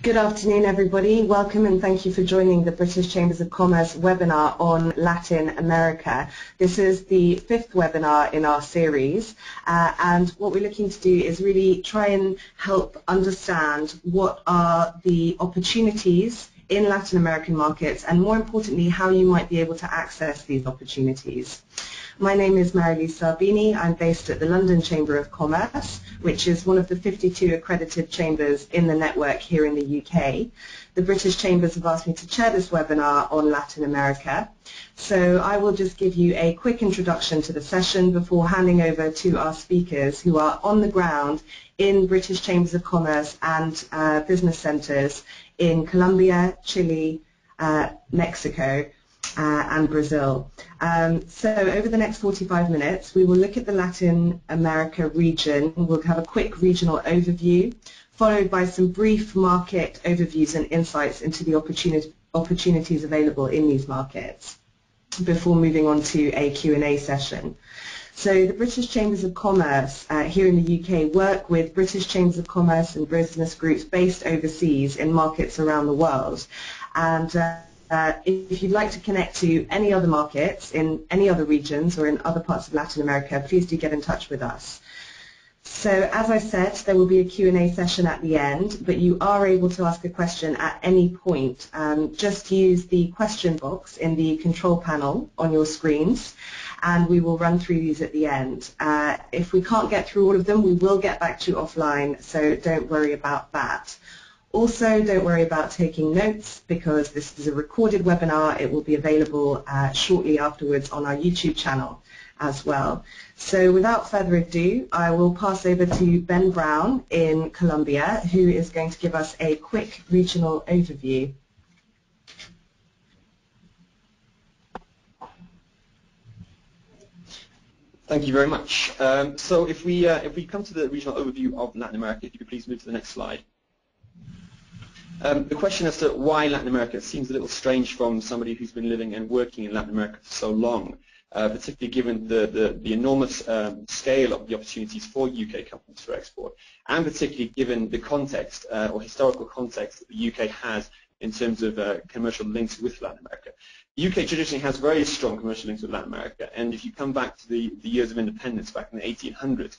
Good afternoon everybody. Welcome and thank you for joining the British Chambers of Commerce webinar on Latin America. This is the fifth webinar in our series uh, and what we're looking to do is really try and help understand what are the opportunities in Latin American markets and more importantly how you might be able to access these opportunities. My name is Marilise Saghbini. I'm based at the London Chamber of Commerce, which is one of the 52 accredited chambers in the network here in the UK. The British Chambers have asked me to chair this webinar on Latin America. So I will just give you a quick introduction to the session before handing over to our speakers who are on the ground in British Chambers of Commerce and uh, business centres in Colombia, Chile, uh, Mexico, uh, and Brazil. Um, so over the next 45 minutes, we will look at the Latin America region. We'll have a quick regional overview, followed by some brief market overviews and insights into the opportunity, opportunities available in these markets before moving on to a Q&A session. So the British Chambers of Commerce uh, here in the UK work with British Chambers of Commerce and business groups based overseas in markets around the world. And uh, uh, if you'd like to connect to any other markets in any other regions or in other parts of Latin America, please do get in touch with us. So as I said, there will be a Q&A session at the end, but you are able to ask a question at any point. Um, just use the question box in the control panel on your screens, and we will run through these at the end. Uh, if we can't get through all of them, we will get back to you offline, so don't worry about that. Also, don't worry about taking notes because this is a recorded webinar. It will be available uh, shortly afterwards on our YouTube channel as well. So without further ado, I will pass over to Ben Brown in Colombia, who is going to give us a quick regional overview. Thank you very much. Um, so if we, uh, if we come to the regional overview of Latin America, if you could please move to the next slide. Um, the question as to why Latin America seems a little strange from somebody who's been living and working in Latin America for so long, uh, particularly given the, the, the enormous um, scale of the opportunities for UK companies for export, and particularly given the context uh, or historical context that the UK has in terms of uh, commercial links with Latin America. UK traditionally has very strong commercial links with Latin America, and if you come back to the, the years of independence back in the 1800s,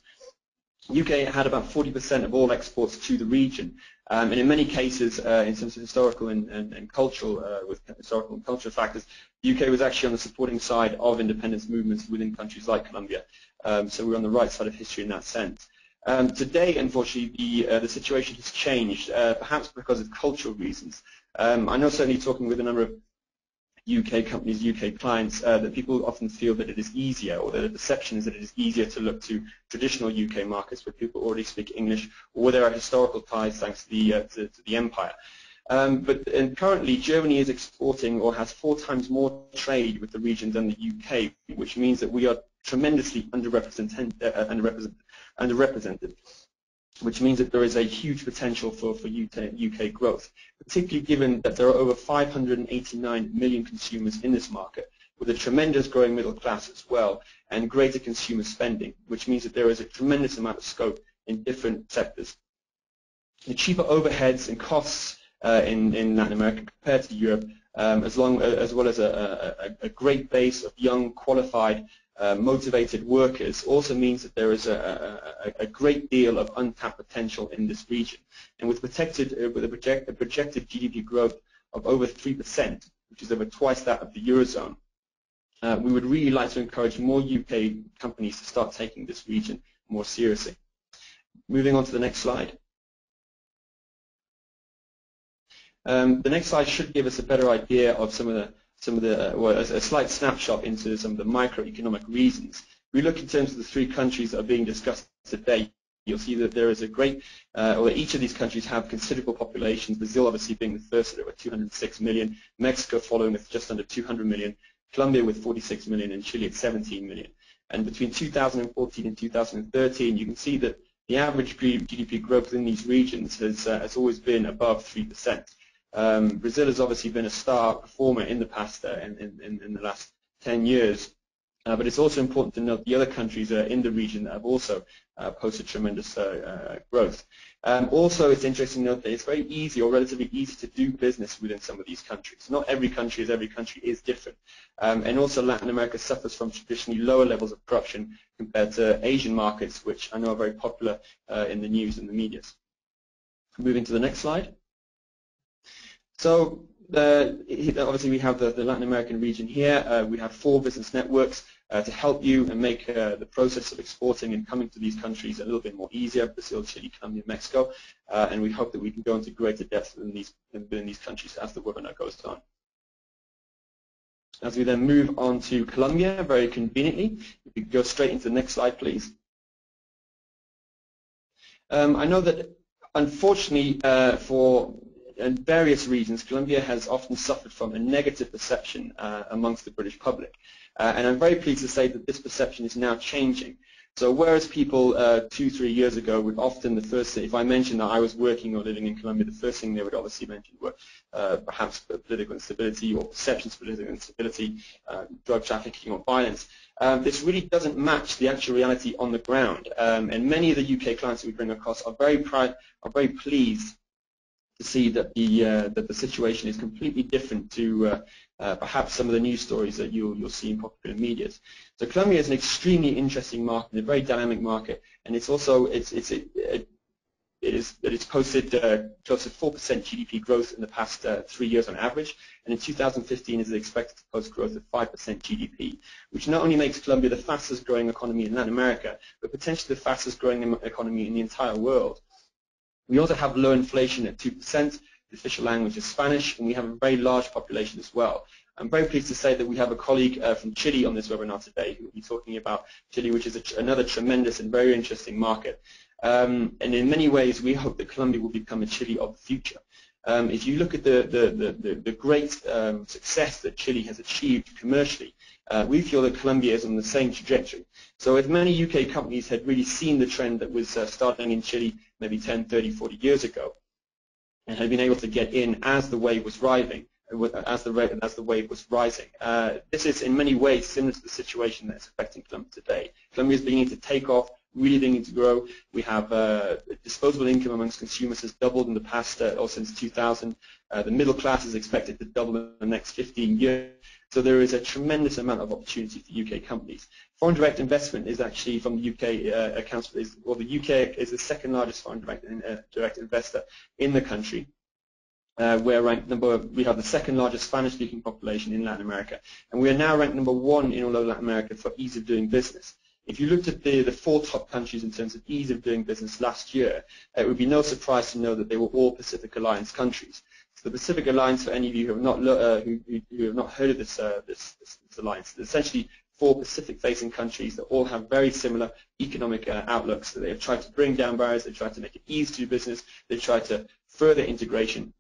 UK had about 40% of all exports to the region, um, and in many cases, uh, in terms of historical and, and, and cultural, uh, with historical and cultural factors, UK was actually on the supporting side of independence movements within countries like Colombia. Um, so we're on the right side of history in that sense. Um, today, unfortunately, the, uh, the situation has changed, uh, perhaps because of cultural reasons. Um, I know certainly talking with a number of UK companies, UK clients, uh, that people often feel that it is easier, or that the perception is that it is easier to look to traditional UK markets where people already speak English, or where there are historical ties thanks to the, uh, to, to the empire. Um, but currently, Germany is exporting or has four times more trade with the region than the UK, which means that we are tremendously underrepresented. Uh, underrepresented, underrepresented which means that there is a huge potential for, for UK growth, particularly given that there are over 589 million consumers in this market, with a tremendous growing middle class as well, and greater consumer spending, which means that there is a tremendous amount of scope in different sectors. The cheaper overheads and costs uh, in, in Latin America compared to Europe, um, as, long, uh, as well as a, a, a great base of young, qualified uh, motivated workers also means that there is a, a, a, great deal of untapped potential in this region. And with, protected, uh, with a, project, a projected GDP growth of over 3%, which is over twice that of the Eurozone, uh, we would really like to encourage more UK companies to start taking this region more seriously. Moving on to the next slide. Um, the next slide should give us a better idea of some of the some of the, uh, well, a, a slight snapshot into some of the microeconomic reasons. If we look in terms of the three countries that are being discussed today, you'll see that there is a great, uh, or each of these countries have considerable populations, Brazil obviously being the first at 206 million, Mexico following with just under 200 million, Colombia with 46 million, and Chile at 17 million. And between 2014 and 2013, you can see that the average GDP growth in these regions has, uh, has always been above 3%. Um, Brazil has obviously been a star performer in the past, uh, in, in, in, the last 10 years. Uh, but it's also important to note the other countries uh, in the region that have also uh, posted tremendous uh, growth. Um, also, it's interesting to note that it's very easy or relatively easy to do business within some of these countries. Not every country, as every country is different. Um, and also Latin America suffers from traditionally lower levels of corruption compared to Asian markets, which I know are very popular in the news and the media. Moving to the next slide. So obviously we have the, the, Latin American region here. Uh, we have four business networks uh, to help you and make uh, the process of exporting and coming to these countries a little bit more easier, Brazil, Chile, Colombia, Mexico, uh, and we hope that we can go into greater depth in these, in these countries as the webinar goes on. As we then move on to Colombia, very conveniently, if we go straight into the next slide, please. Um, I know that unfortunately uh, for and various reasons, Colombia has often suffered from a negative perception uh, amongst the British public. Uh, and I'm very pleased to say that this perception is now changing. So whereas people uh, two, three years ago would often the first thing, if I mentioned that I was working or living in Colombia, the first thing they would obviously mention were uh, perhaps political instability or perceptions of political instability, uh, drug trafficking or violence. Um, this really doesn't match the actual reality on the ground. Um, and many of the UK clients that we bring across are very are very pleased to see that the uh, that the situation is completely different to uh, uh, perhaps some of the news stories that you'll you'll see in popular media. So Colombia is an extremely interesting market, a very dynamic market, and it's also it's it's it, it, is that it's posted uh, close to 4% GDP growth in the past uh, three years on average, and in 2015 is expected to post growth of 5% GDP, which not only makes Colombia the fastest growing economy in Latin America, but potentially the fastest growing economy in the entire world. We also have low inflation at 2%. The official language is Spanish, and we have a very large population as well. I'm very pleased to say that we have a colleague uh, from Chile on this webinar today who will be talking about Chile, which is another tremendous and very interesting market. Um, and in many ways, we hope that Colombia will become a Chile of the future. Um, if you look at the, the, the, the great um, success that Chile has achieved commercially, uh, we feel that Colombia is on the same trajectory. So if many UK companies had really seen the trend that was uh, starting in Chile maybe 10, 30, 40 years ago, and had been able to get in as the wave was rising, as the, as the wave was rising. Uh, this is in many ways similar to the situation that's affecting Colombia today. Colombia is beginning to take off, really beginning to grow. We have uh, disposable income amongst consumers has doubled in the past uh, or since 2000. Uh, the middle class is expected to double in the next 15 years. So there is a tremendous amount of opportunity for UK companies. Foreign direct investment is actually from the UK uh, accounts for this, well the UK is the second largest foreign direct, uh, direct investor in the country. Uh, we're ranked number, we have the second largest Spanish-speaking population in Latin America, and we are now ranked number one in all of Latin America for ease of doing business. If you looked at the, the four top countries in terms of ease of doing business last year, it would be no surprise to know that they were all Pacific Alliance countries. So the Pacific Alliance, for any of you who have not, uh, who, who, have not heard of this, uh, this, this, this alliance, it's essentially four Pacific-facing countries that all have very similar economic uh, outlooks. So they have tried to bring down barriers, they've tried to make it easy to do business, they've tried to further integration.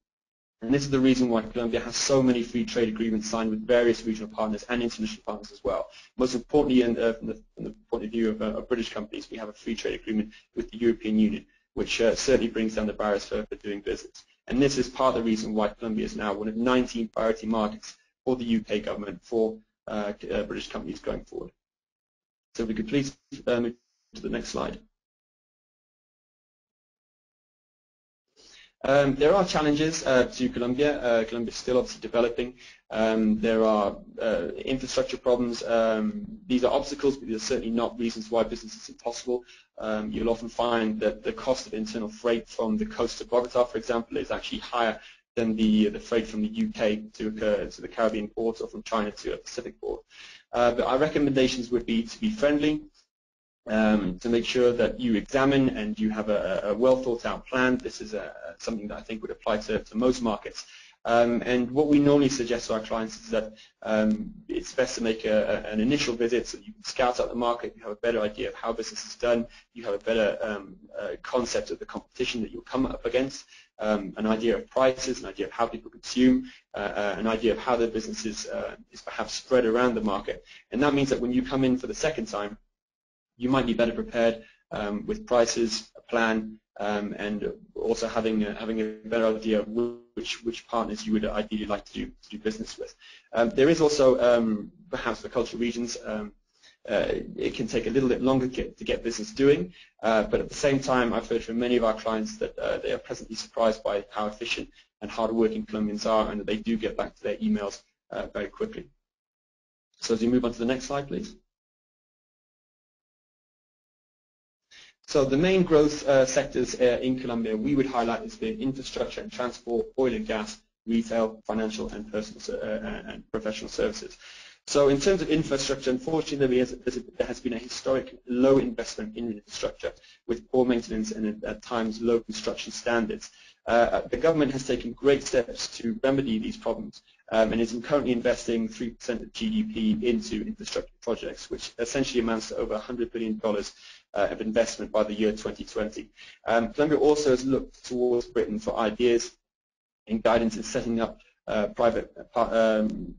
And this is the reason why Colombia has so many free trade agreements signed with various regional partners and international partners as well. Most importantly, in, from, the, from, the, point of view of, uh, of, British companies, we have a free trade agreement with the European Union, which uh, certainly brings down the barriers for, for doing business. And this is part of the reason why Colombia is now one of 19 priority markets for the UK government for uh, British companies going forward. So if we could please uh, move to the next slide. Um, there are challenges uh, to Colombia. Uh, Colombia is still obviously developing. Um, there are uh, infrastructure problems. Um, these are obstacles, but these are certainly not reasons why business is impossible. Um, you'll often find that the cost of internal freight from the coast of Bogota, for example, is actually higher than the, the freight from the UK to, uh, to the Caribbean ports or from China to a Pacific port. Uh, but our recommendations would be to be friendly, um, to make sure that you examine and you have a, a well thought out plan. This is a, something that I think would apply to, to most markets. Um, and what we normally suggest to our clients is that um, it's best to make a, a, an initial visit so you can scout out the market, you have a better idea of how business is done, you have a better um, uh, concept of the competition that you'll come up against, um, an idea of prices, an idea of how people consume, uh, uh, an idea of how their business is, uh, is perhaps spread around the market. And that means that when you come in for the second time, you might be better prepared um, with prices, a plan, um, and also having a, having a better idea of which which partners you would ideally like to do to do business with. Um, there is also um, perhaps for cultural regions. Um, uh, it can take a little bit longer get, to get business doing, uh, but at the same time, I've heard from many of our clients that uh, they are pleasantly surprised by how efficient and hardworking Colombians are and that they do get back to their emails uh, very quickly. So as we move on to the next slide, please. So the main growth uh, sectors uh, in Colombia we would highlight as being infrastructure and transport, oil and gas, retail, financial and personal uh, and professional services. So in terms of infrastructure, unfortunately, there has been a historic low investment in infrastructure with poor maintenance and at times low construction standards. Uh, the government has taken great steps to remedy these problems um, and is currently investing 3% of GDP into infrastructure projects, which essentially amounts to over $100 billion uh, of investment by the year 2020. Um, Colombia also has looked towards Britain for ideas and guidance in setting up uh, private um,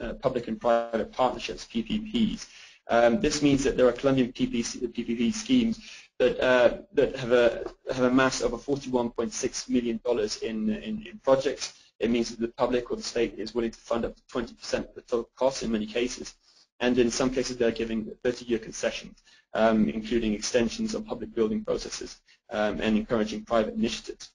uh, public and private partnerships, PPPs. Um, this means that there are Colombian PPP schemes that uh, that have a have a mass of 41.6 million dollars in, in, in projects. It means that the public or the state is willing to fund up to 20% of the total cost in many cases, and in some cases they're giving 30-year concessions, um, including extensions of public building processes um, and encouraging private initiatives.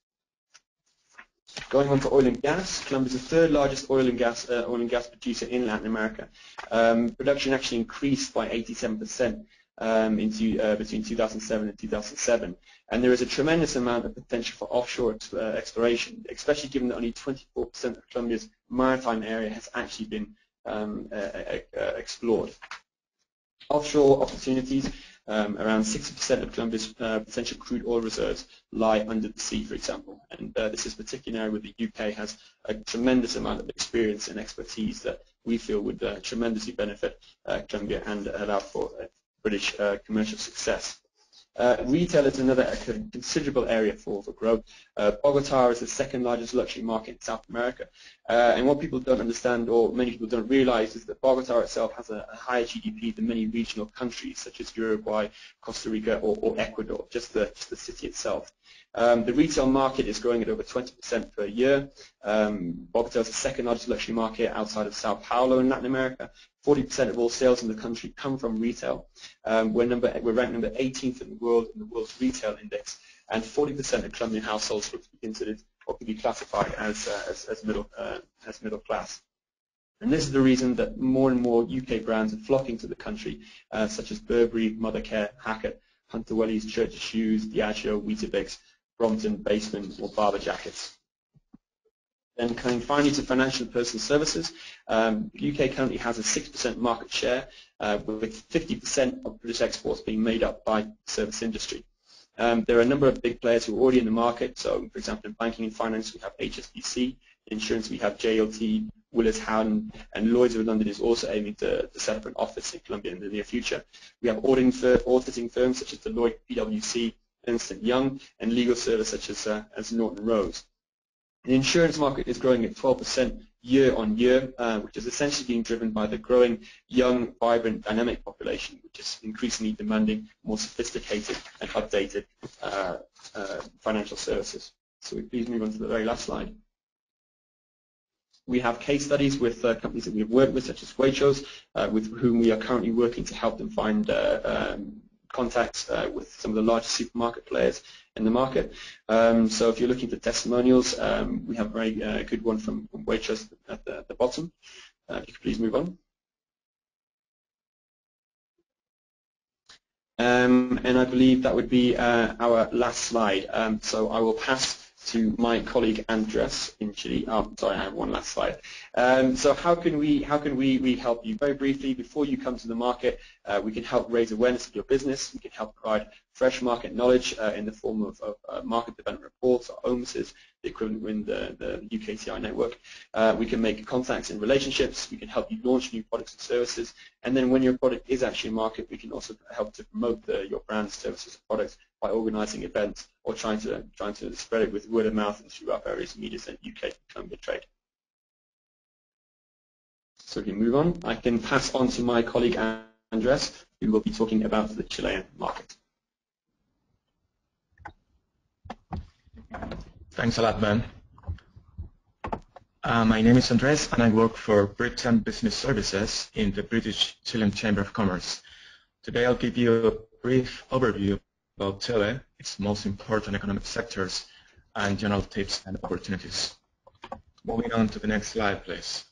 Going on to oil and gas, Colombia is the third largest oil and gas uh, oil and gas producer in Latin America. Um, production actually increased by 87% um, into, uh, between 2007 and 2007, and there is a tremendous amount of potential for offshore uh, exploration, especially given that only 24% of Colombia's maritime area has actually been um, uh, uh, uh, explored. Offshore opportunities um, around 60% of Colombia's uh, potential crude oil reserves lie under the sea, for example. And uh, this is particularly where the UK has a tremendous amount of experience and expertise that we feel would uh, tremendously benefit uh, Colombia and allow for British uh, commercial success. Uh, retail is another considerable area for, for growth. Uh, Bogota is the second largest luxury market in South America. Uh, and what people don't understand, or many people don't realize, is that Bogota itself has a, a higher GDP than many regional countries, such as Uruguay, Costa Rica, or, or Ecuador, just the, just the city itself. Um, the retail market is growing at over 20% per year. Um, Bogota is the second largest luxury market outside of Sao Paulo in Latin America. 40% of all sales in the country come from retail. Um, we're, number, we're ranked number 18th in the world in the world's retail index, and 40% of Colombian households would be considered or could be classified as, uh, as, as, middle, uh, as middle class. And this is the reason that more and more UK brands are flocking to the country, uh, such as Burberry, Mothercare, Hackett, Hunter Wellies, Church Shoes, Diageo, Weetabix, Brompton, Basement, or Barbour Jackets. Then coming finally to financial and personal services, um, UK currently has a 6% market share, uh, with 50% of British exports being made up by the service industry. Um, there are a number of big players who are already in the market. So, for example, in banking and finance, we have HSBC. In insurance, we have JLT, Willis Howden, and Lloyd's of London is also aiming to, to, set up an office in Colombia in the near future. We have auditing, auditing firms such as Deloitte, PwC, Ernst Young, and legal service such as, uh, as Norton Rose. The insurance market is growing at 12% year on year, uh, which is essentially being driven by the growing young, vibrant, dynamic population, which is increasingly demanding more sophisticated and updated uh, uh, financial services. So we please move on to the very last slide. We have case studies with uh, companies that we've worked with, such as Waitrose, uh, with whom we are currently working to help them find uh, um, contacts uh, with some of the largest supermarket players in the market. Um, so if you're looking for testimonials, um, we have a very uh, good one from, from Waitrose at the, at the bottom. If you could please move on. Um, and I believe that would be uh, our last slide. Um, so I will pass to my colleague Andres in Chile. Oh, sorry, I have one last slide. Um, so how can we how can we, we help you? Very briefly, before you come to the market, uh, we can help raise awareness of your business. We can help provide fresh market knowledge uh, in the form of, of uh, market development reports or OMSs, the equivalent within the, the UKTI network. Uh, we can make contacts and relationships. We can help you launch new products and services. And then when your product is actually in market, we can also help to promote the, your brand, services, and products by organizing events or trying to trying to spread it with word of mouth and through our various media and UK Colombia Trade. So if we move on, I can pass on to my colleague Andres, who will be talking about the Chilean market. Thanks a lot, Ben. Uh, my name is Andres, and I work for Britain Business Services in the British Chilean Chamber of Commerce. Today I'll give you a brief overview about Chile, its most important economic sectors, and general tips and opportunities. Moving on to the next slide, please.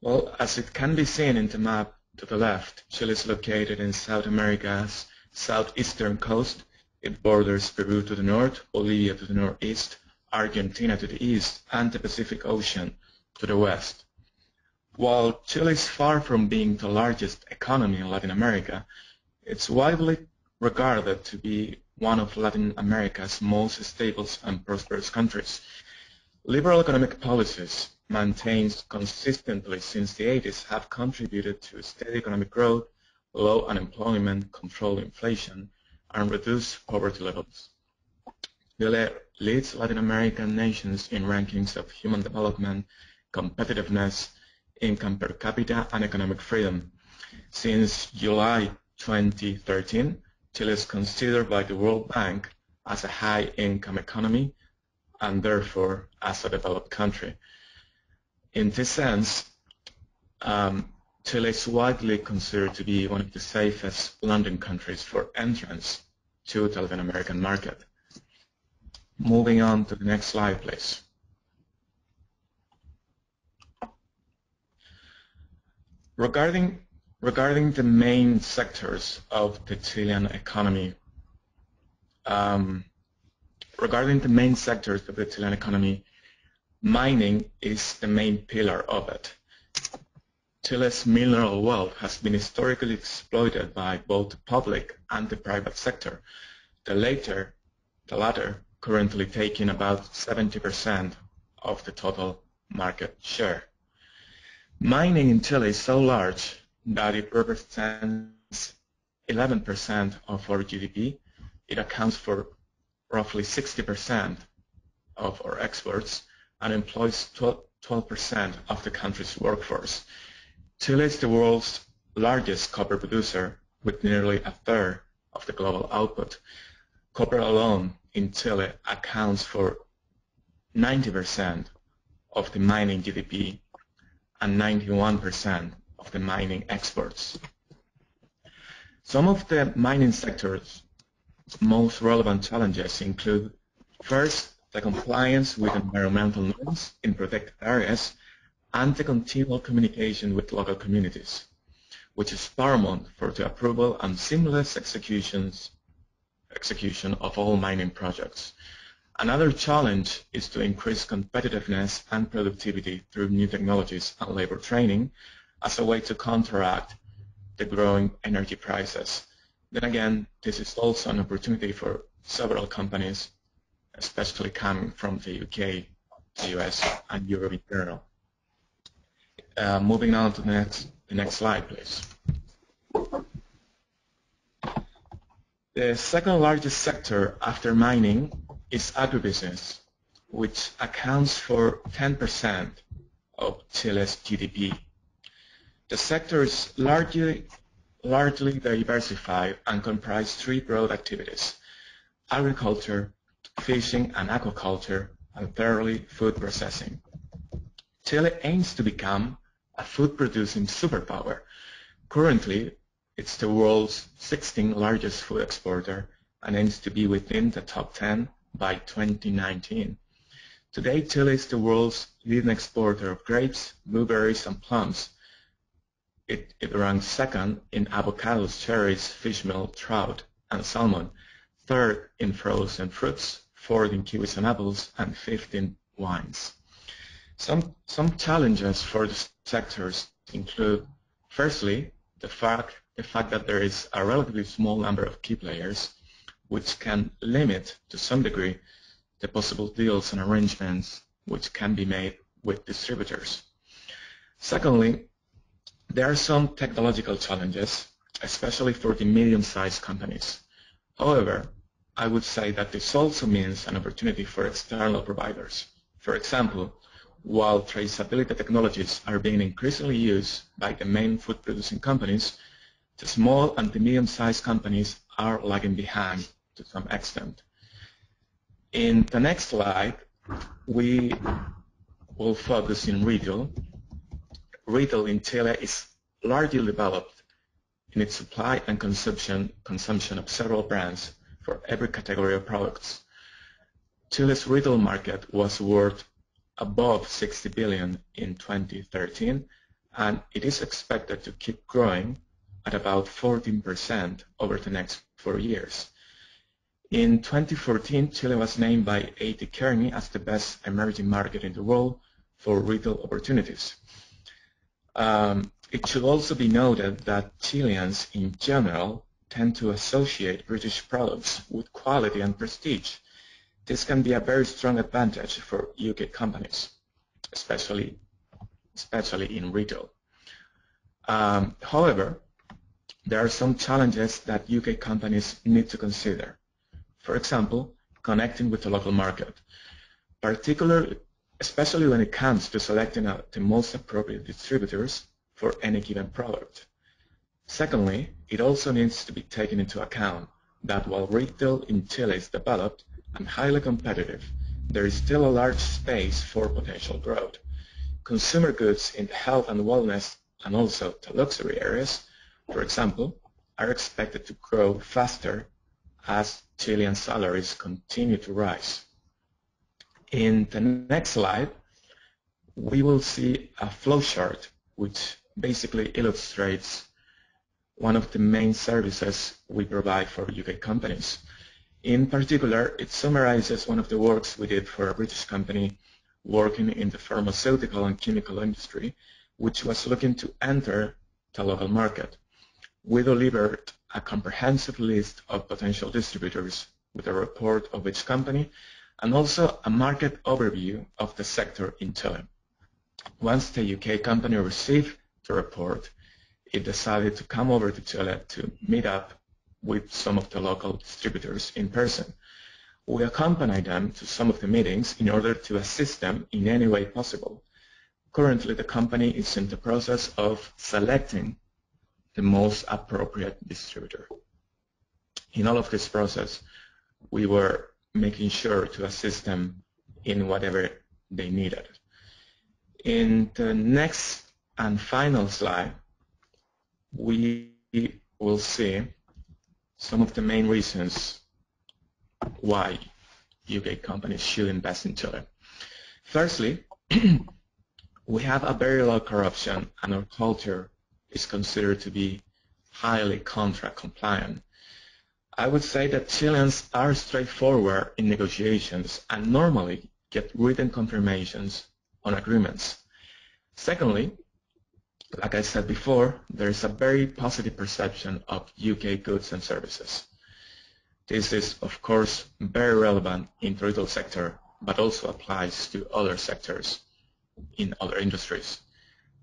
Well, as it can be seen in the map to the left, Chile is located in South America's southeastern coast. It borders Peru to the north, Bolivia to the northeast, Argentina to the east, and the Pacific Ocean to the west. While Chile is far from being the largest economy in Latin America, it's widely regarded to be one of Latin America's most stable and prosperous countries. Liberal economic policies maintained consistently since the 80s have contributed to steady economic growth, low unemployment, control inflation, and reduce poverty levels. Chile leads Latin American nations in rankings of human development, competitiveness, income per capita, and economic freedom. Since July 2013, Chile is considered by the World Bank as a high-income economy and therefore as a developed country. In this sense, um, Chile is widely considered to be one of the safest London countries for entrance to the Latin American market. Moving on to the next slide, please. Regarding, regarding the main sectors of the Chilean economy, um, regarding the main sectors of the Chilean economy, mining is the main pillar of it. Chile's mineral wealth has been historically exploited by both the public and the private sector, the latter, the latter currently taking about 70% of the total market share. Mining in Chile is so large that it represents 11% of our GDP. It accounts for roughly 60% of our exports and employs 12% of the country's workforce. Chile is the world's largest copper producer with nearly a third of the global output. Copper alone in Chile accounts for 90% of the mining GDP and 91% of the mining exports. Some of the mining sector's most relevant challenges include first, the compliance with environmental norms in protected areas and the continual communication with local communities, which is paramount for the approval and seamless executions, execution of all mining projects. Another challenge is to increase competitiveness and productivity through new technologies and labor training as a way to counteract the growing energy prices. Then again, this is also an opportunity for several companies, especially coming from the UK, the US, and Europe in general. Uh, moving on to the next, the next slide, please. The second largest sector after mining is agribusiness, which accounts for 10% of Chile's GDP. The sector is largely, largely diversified and comprises three broad activities, agriculture, fishing and aquaculture, and thirdly, food processing. Chile aims to become a food-producing superpower. Currently, it's the world's 16th largest food exporter and aims to be within the top 10 by 2019. Today, Chile is the world's leading exporter of grapes, blueberries, and plums. It, it ranks second in avocados, cherries, fishmeal, trout, and salmon, third in frozen fruits, fourth in kiwis and apples, and fifth in wines. Some, some challenges for the sectors include, firstly, the fact, the fact that there is a relatively small number of key players, which can limit to some degree the possible deals and arrangements which can be made with distributors. Secondly, there are some technological challenges, especially for the medium-sized companies. However, I would say that this also means an opportunity for external providers. For example, while traceability technologies are being increasingly used by the main food producing companies, the small and the medium-sized companies are lagging behind to some extent. In the next slide, we will focus in retail. retail in Chile is largely developed in its supply and consumption, consumption of several brands for every category of products. Chile's retail market was worth above 60 billion in 2013 and it is expected to keep growing at about 14% over the next four years. In 2014, Chile was named by A.T. Kearney as the best emerging market in the world for retail opportunities. Um, it should also be noted that Chileans in general tend to associate British products with quality and prestige. This can be a very strong advantage for UK companies, especially, especially in retail. Um, however, there are some challenges that UK companies need to consider. For example, connecting with the local market, particularly, especially when it comes to selecting out the most appropriate distributors for any given product. Secondly, it also needs to be taken into account that while retail in Chile is developed and highly competitive, there is still a large space for potential growth. Consumer goods in the health and wellness and also the luxury areas, for example, are expected to grow faster as Chilean salaries continue to rise. In the next slide, we will see a flowchart which basically illustrates one of the main services we provide for UK companies. In particular, it summarizes one of the works we did for a British company working in the pharmaceutical and chemical industry, which was looking to enter the local market. We delivered a comprehensive list of potential distributors with a report of each company and also a market overview of the sector in Chile. Once the UK company received the report, it decided to come over to Chile to meet up with some of the local distributors in person. We accompany them to some of the meetings in order to assist them in any way possible. Currently, the company is in the process of selecting the most appropriate distributor. In all of this process, we were making sure to assist them in whatever they needed. In the next and final slide, we will see some of the main reasons why UK companies should invest in Chile. Firstly, we have a very low corruption and our culture is considered to be highly contract compliant. I would say that Chileans are straightforward in negotiations and normally get written confirmations on agreements. Secondly, like I said before, there is a very positive perception of UK goods and services. This is, of course, very relevant in the retail sector, but also applies to other sectors in other industries.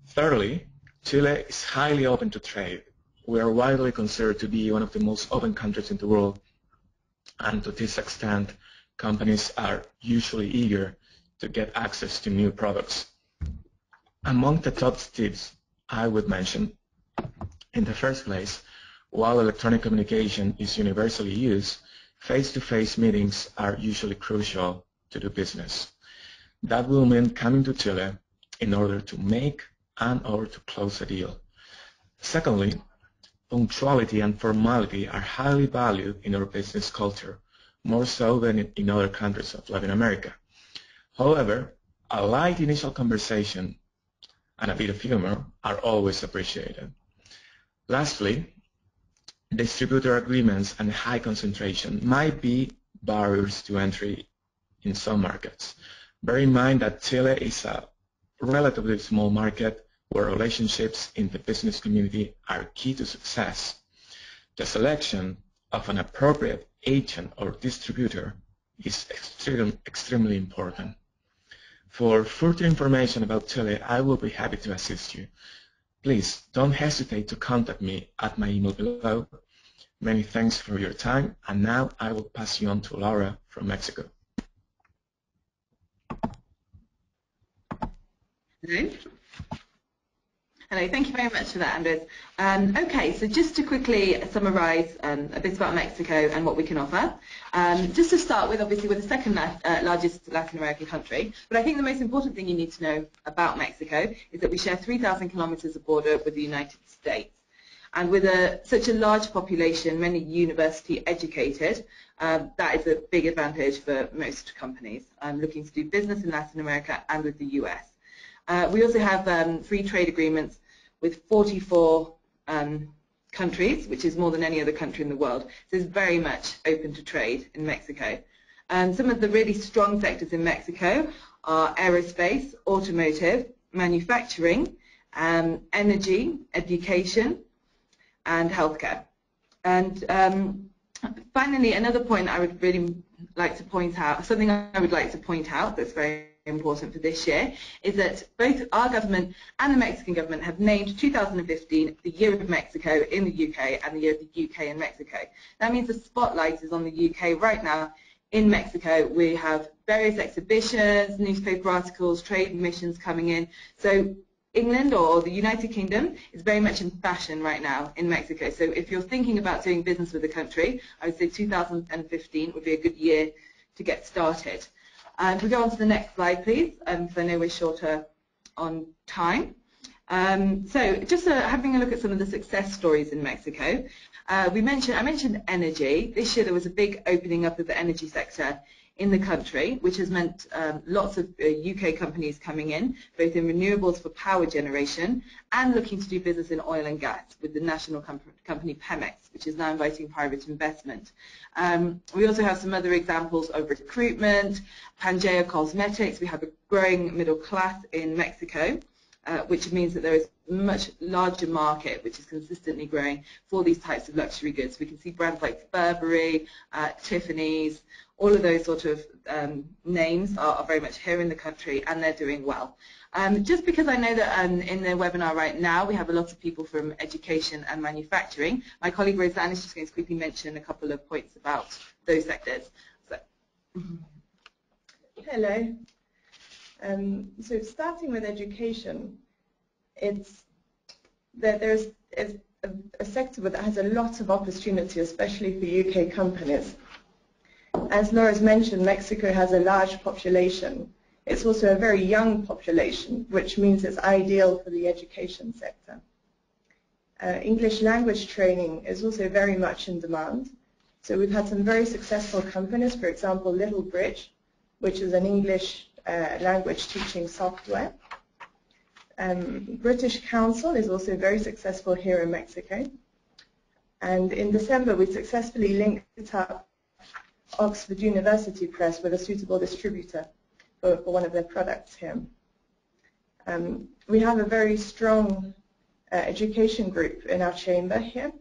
Thirdly, Chile is highly open to trade. We are widely considered to be one of the most open countries in the world, and to this extent, companies are usually eager to get access to new products. Among the top tips I would mention, in the first place, while electronic communication is universally used, face-to-face -face meetings are usually crucial to do business. That will mean coming to Chile in order to make and or to close a deal. Secondly, punctuality and formality are highly valued in our business culture, more so than in other countries of Latin America. However, a light initial conversation and a bit of humor are always appreciated. Lastly, distributor agreements and high concentration might be barriers to entry in some markets. Bear in mind that Chile is a relatively small market where relationships in the business community are key to success. The selection of an appropriate agent or distributor is extreme, extremely important. For further information about Chile, I will be happy to assist you. Please don't hesitate to contact me at my email below. Many thanks for your time, and now I will pass you on to Laura from Mexico. Okay. Hello, thank you very much for that, Andres. Um, okay, so just to quickly summarise um, a bit about Mexico and what we can offer. Um, just to start with, obviously, we're the second uh, largest Latin American country, but I think the most important thing you need to know about Mexico is that we share 3,000 kilometres of border with the United States. And with a, such a large population, many university educated, um, that is a big advantage for most companies um, looking to do business in Latin America and with the US. Uh, we also have um, free trade agreements with 44 um, countries, which is more than any other country in the world. So it's very much open to trade in Mexico. Um, some of the really strong sectors in Mexico are aerospace, automotive, manufacturing, um, energy, education, and healthcare. And um, finally, another point I would really like to point out, something I would like to point out that's very important for this year is that both our government and the Mexican government have named 2015 the Year of Mexico in the UK and the Year of the UK in Mexico. That means the spotlight is on the UK right now. In Mexico, we have various exhibitions, newspaper articles, trade missions coming in. So England or the United Kingdom is very much in fashion right now in Mexico. So if you're thinking about doing business with the country, I would say 2015 would be a good year to get started. And if we go on to the next slide, please, because um, I know we're shorter on time. Um, so just uh, having a look at some of the success stories in Mexico. Uh, we mentioned, I mentioned energy. This year there was a big opening up of the energy sector in the country, which has meant um, lots of uh, UK companies coming in, both in renewables for power generation and looking to do business in oil and gas with the national com company Pemex, which is now inviting private investment. Um, we also have some other examples of recruitment, Pangea Cosmetics, we have a growing middle class in Mexico. Uh, which means that there is much larger market which is consistently growing for these types of luxury goods. We can see brands like Burberry, uh, Tiffany's, all of those sort of um, names are, are, very much here in the country and they're doing well. Um, just because I know that um, in the webinar right now we have a lot of people from education and manufacturing, my colleague Roseanne is just going to quickly mention a couple of points about those sectors. So. Hello. Um, so starting with education, it's that there's a, a sector that has a lot of opportunity, especially for UK companies. As Laura's mentioned, Mexico has a large population. It's also a very young population, which means it's ideal for the education sector. Uh, English language training is also very much in demand. So we've had some very successful companies, for example, Little Bridge, which is an English uh, language teaching software. Um, British Council is also very successful here in Mexico. And in December, we successfully linked up Oxford University Press with a suitable distributor for, for one of their products here. Um, we have a very strong uh, education group in our chamber here,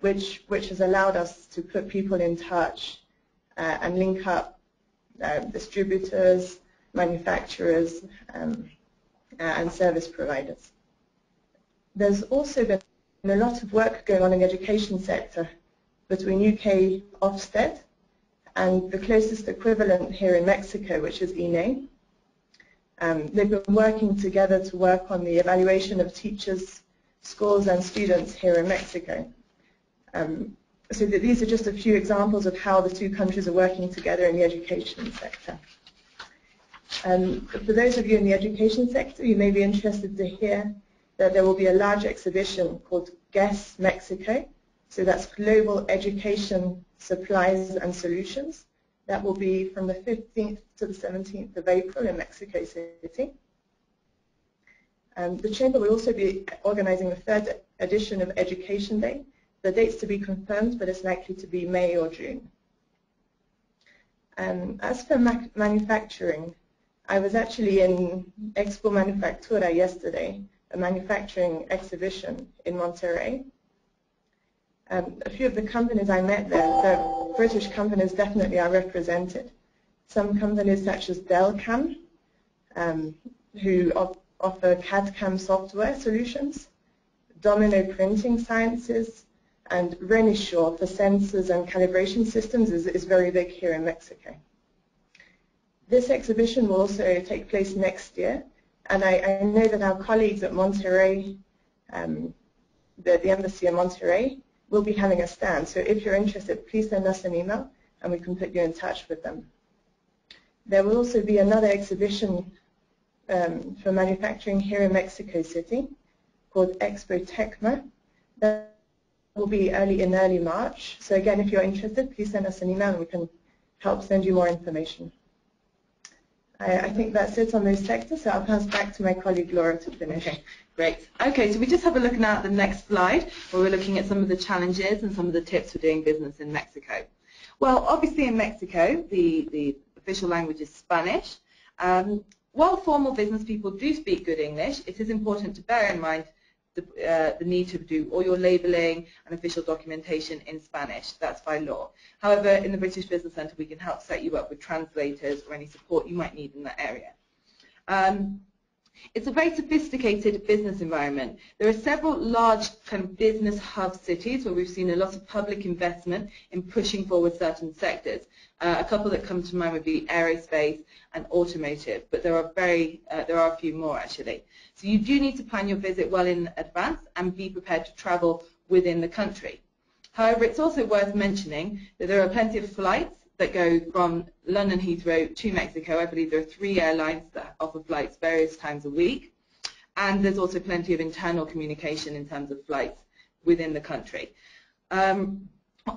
which, which has allowed us to put people in touch uh, and link up uh, distributors, manufacturers, um, uh, and service providers. There's also been a lot of work going on in the education sector between UK Ofsted and the closest equivalent here in Mexico, which is INE. Um, they've been working together to work on the evaluation of teachers, schools and students here in Mexico. Um, so these are just a few examples of how the two countries are working together in the education sector. Um, for those of you in the education sector, you may be interested to hear that there will be a large exhibition called GESS Mexico. So that's Global Education supplies and solutions. That will be from the 15th to the 17th of April in Mexico City. Um, the Chamber will also be organizing the third edition of Education Day. The date's to be confirmed, but it's likely to be May or June. Um, as for ma manufacturing, I was actually in Expo Manufactura yesterday, a manufacturing exhibition in Monterrey. Um, a few of the companies I met there, the British companies definitely are represented. Some companies such as Delcam, um, who offer CAD-CAM software solutions, Domino Printing Sciences, and Renishaw for sensors and calibration systems is, is very big here in Mexico. This exhibition will also take place next year, and I, I know that our colleagues at Monterrey um, the, the embassy in Monterrey will be having a stand. So if you're interested, please send us an email and we can put you in touch with them. There will also be another exhibition um, for manufacturing here in Mexico City called Expo Tecma. That will be early in early March. So again, if you're interested, please send us an email and we can help send you more information. I, I think that's it on those sectors, so I'll pass back to my colleague Laura to finish. Okay, great. Okay, so we just have a look now at the next slide where we're looking at some of the challenges and some of the tips for doing business in Mexico. Well, obviously in Mexico, the, the official language is Spanish. Um, while formal business people do speak good English, it is important to bear in mind the, uh, the need to do all your labeling and official documentation in Spanish. That's by law. However, in the British Business Centre, we can help set you up with translators or any support you might need in that area. Um, it's a very sophisticated business environment. There are several large kind of business hub cities where we've seen a lot of public investment in pushing forward certain sectors. Uh, a couple that come to mind would be aerospace and automotive, but there are very uh, there are a few more actually. So you do need to plan your visit well in advance and be prepared to travel within the country. However, it's also worth mentioning that there are plenty of flights that go from London Heathrow to Mexico. I believe there are three airlines that offer flights various times a week. And there's also plenty of internal communication in terms of flights within the country. Um,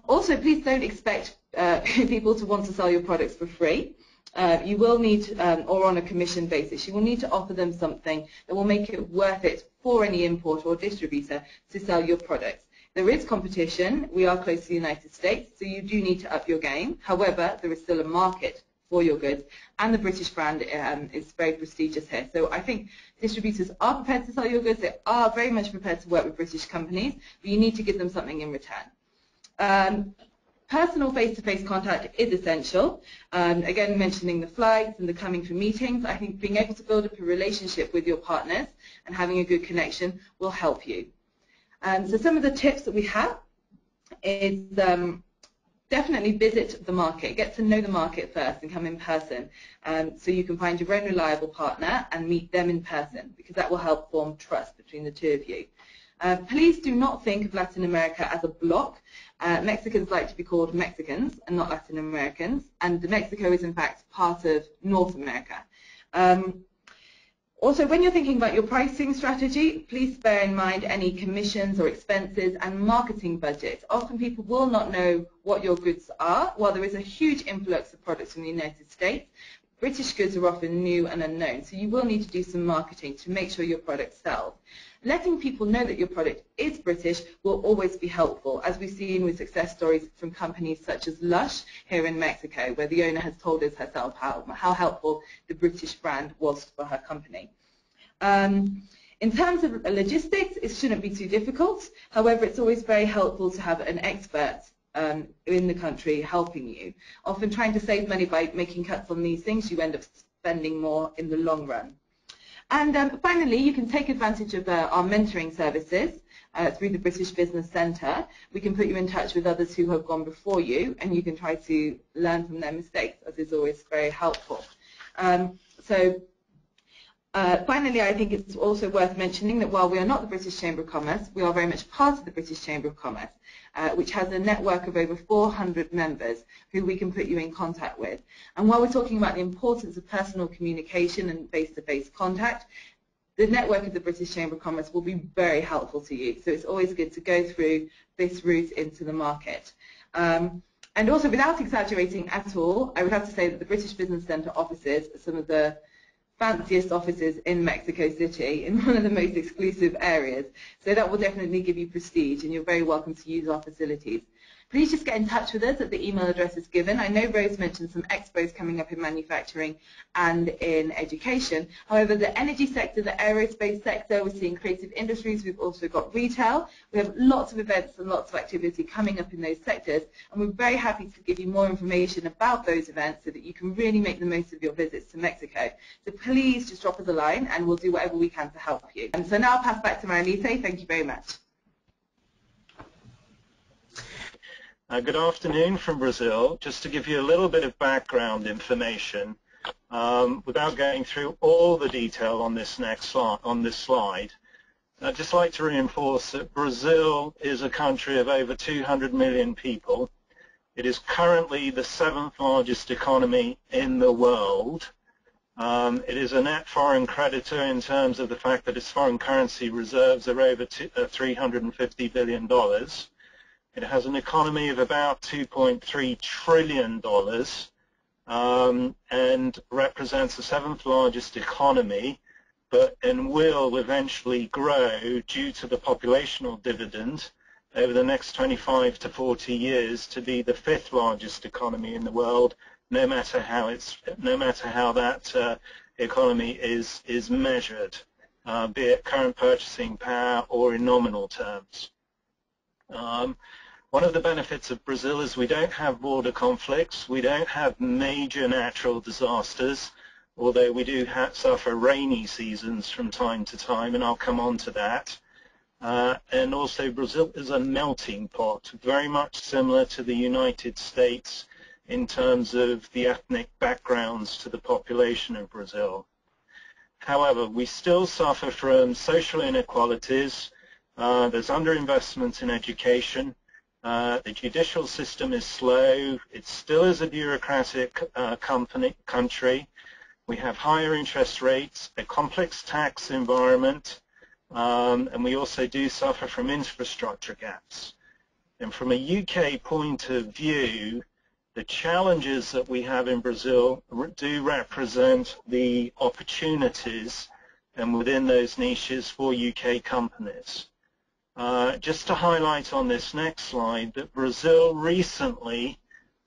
also, please don't expect uh, people to want to sell your products for free. Uh, you will need, um, or on a commission basis, you will need to offer them something that will make it worth it for any importer or distributor to sell your products. There is competition. We are close to the United States, so you do need to up your game. However, there is still a market for your goods, and the British brand um, is very prestigious here. So I think distributors are prepared to sell your goods. They are very much prepared to work with British companies, but you need to give them something in return. Um, personal face-to-face -face contact is essential. Um, again, mentioning the flights and the coming for meetings, I think being able to build up a relationship with your partners and having a good connection will help you. Um, so some of the tips that we have is um, definitely visit the market, get to know the market first and come in person um, so you can find your own reliable partner and meet them in person because that will help form trust between the two of you. Uh, please do not think of Latin America as a block. Uh, Mexicans like to be called Mexicans and not Latin Americans, and Mexico is in fact part of North America. Um, also, when you're thinking about your pricing strategy, please bear in mind any commissions or expenses and marketing budgets. Often people will not know what your goods are. While there is a huge influx of products from the United States, British goods are often new and unknown, so you will need to do some marketing to make sure your product sells. Letting people know that your product is British will always be helpful, as we've seen with success stories from companies such as Lush here in Mexico, where the owner has told us herself how, how helpful the British brand was for her company. Um, in terms of logistics, it shouldn't be too difficult. However, it's always very helpful to have an expert um, in the country helping you. Often trying to save money by making cuts on these things, you end up spending more in the long run. And um, finally, you can take advantage of uh, our mentoring services uh, through the British Business Centre. We can put you in touch with others who have gone before you, and you can try to learn from their mistakes, as is always very helpful. Um, so uh, finally, I think it's also worth mentioning that while we are not the British Chamber of Commerce, we are very much part of the British Chamber of Commerce, uh, which has a network of over 400 members who we can put you in contact with. And while we're talking about the importance of personal communication and face-to-face -face contact, the network of the British Chamber of Commerce will be very helpful to you. So it's always good to go through this route into the market. Um, and also, without exaggerating at all, I would have to say that the British Business Centre offices are some of the fanciest offices in Mexico City in one of the most exclusive areas. So that will definitely give you prestige and you're very welcome to use our facilities please just get in touch with us at the email addresses given. I know Rose mentioned some expos coming up in manufacturing and in education. However, the energy sector, the aerospace sector, we're seeing creative industries. We've also got retail. We have lots of events and lots of activity coming up in those sectors. And we're very happy to give you more information about those events so that you can really make the most of your visits to Mexico. So please just drop us a line and we'll do whatever we can to help you. And so now I'll pass back to Marilise. Thank you very much. Uh, good afternoon from Brazil. Just to give you a little bit of background information, um, without going through all the detail on this next slide, on this slide, I'd just like to reinforce that Brazil is a country of over 200 million people. It is currently the seventh largest economy in the world. Um, it is a net foreign creditor in terms of the fact that its foreign currency reserves are over uh, $350 billion. It has an economy of about $2.3 trillion um, and represents the seventh largest economy, but and will eventually grow due to the populational dividend over the next 25 to 40 years to be the fifth largest economy in the world, no matter how it's no matter how that uh, economy is is measured, uh, be it current purchasing power or in nominal terms. Um, one of the benefits of Brazil is we don't have border conflicts, we don't have major natural disasters, although we do suffer rainy seasons from time to time, and I'll come on to that. Uh, and also Brazil is a melting pot, very much similar to the United States in terms of the ethnic backgrounds to the population of Brazil. However, we still suffer from social inequalities. Uh, there's underinvestment in education. Uh, the judicial system is slow. It still is a bureaucratic uh, company, country. We have higher interest rates, a complex tax environment, um, and we also do suffer from infrastructure gaps. And from a UK point of view, the challenges that we have in Brazil do represent the opportunities and within those niches for UK companies. Uh, just to highlight on this next slide that Brazil recently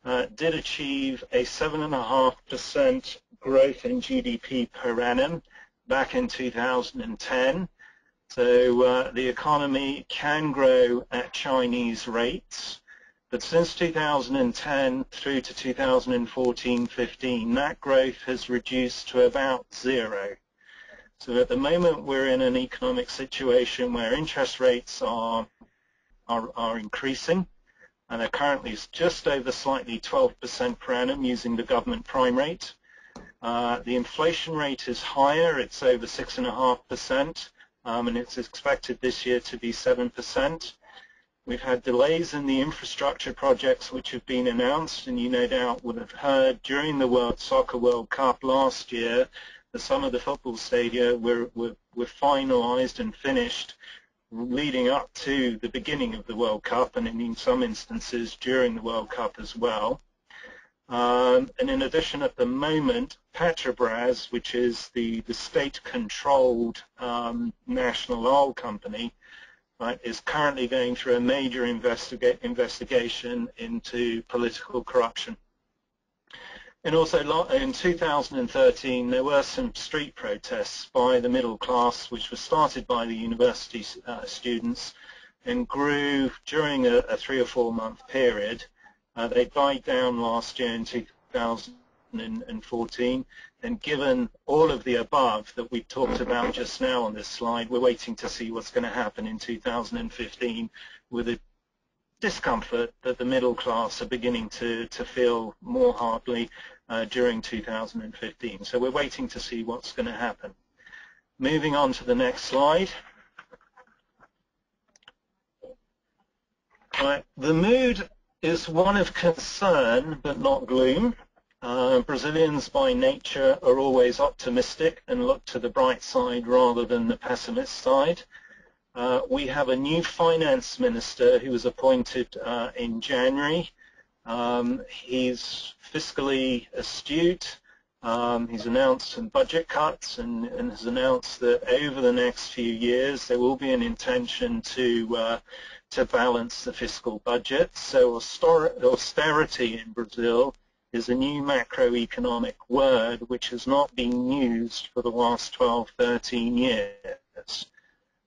uh, did achieve a 7.5% growth in GDP per annum back in 2010. So uh, the economy can grow at Chinese rates. But since 2010 through to 2014-15, that growth has reduced to about zero. So at the moment we're in an economic situation where interest rates are, are, are increasing and they're currently just over slightly 12% per annum using the government prime rate. Uh, the inflation rate is higher, it's over 6.5% um, and it's expected this year to be 7%. We've had delays in the infrastructure projects which have been announced, and you no doubt would have heard during the World Soccer World Cup last year some of the football stadia were, were, were finalised and finished leading up to the beginning of the World Cup and in some instances during the World Cup as well. Um, and in addition, at the moment, Petrobras, which is the, the state-controlled um, national oil company, right, is currently going through a major investiga investigation into political corruption. And also in 2013, there were some street protests by the middle class, which were started by the university uh, students and grew during a, a, three or four month period. Uh, they died down last year in 2014. And given all of the above that we've talked about just now on this slide, we're waiting to see what's going to happen in 2015 with the discomfort that the middle class are beginning to, to feel more hardly uh, during 2015. So we're waiting to see what's going to happen. Moving on to the next slide. Right, the mood is one of concern but not gloom. Uh, Brazilians by nature are always optimistic and look to the bright side rather than the pessimist side. Uh, we have a new finance minister who was appointed uh, in January. Um, he's fiscally astute. Um, he's announced some budget cuts and, and, has announced that over the next few years there will be an intention to uh, to balance the fiscal budget. So austerity in Brazil is a new macroeconomic word which has not been used for the last 12, 13 years.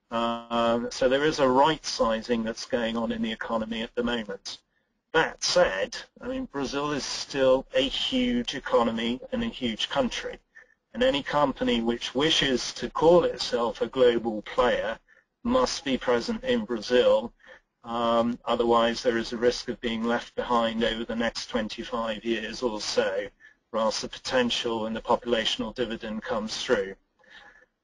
Um, so there is a right sizing that's going on in the economy at the moment. That said, I mean, Brazil is still a huge economy and a huge country. And any company which wishes to call itself a global player must be present in Brazil. Um, otherwise, there is a risk of being left behind over the next 25 years or so, whilst the potential and the populational dividend comes through.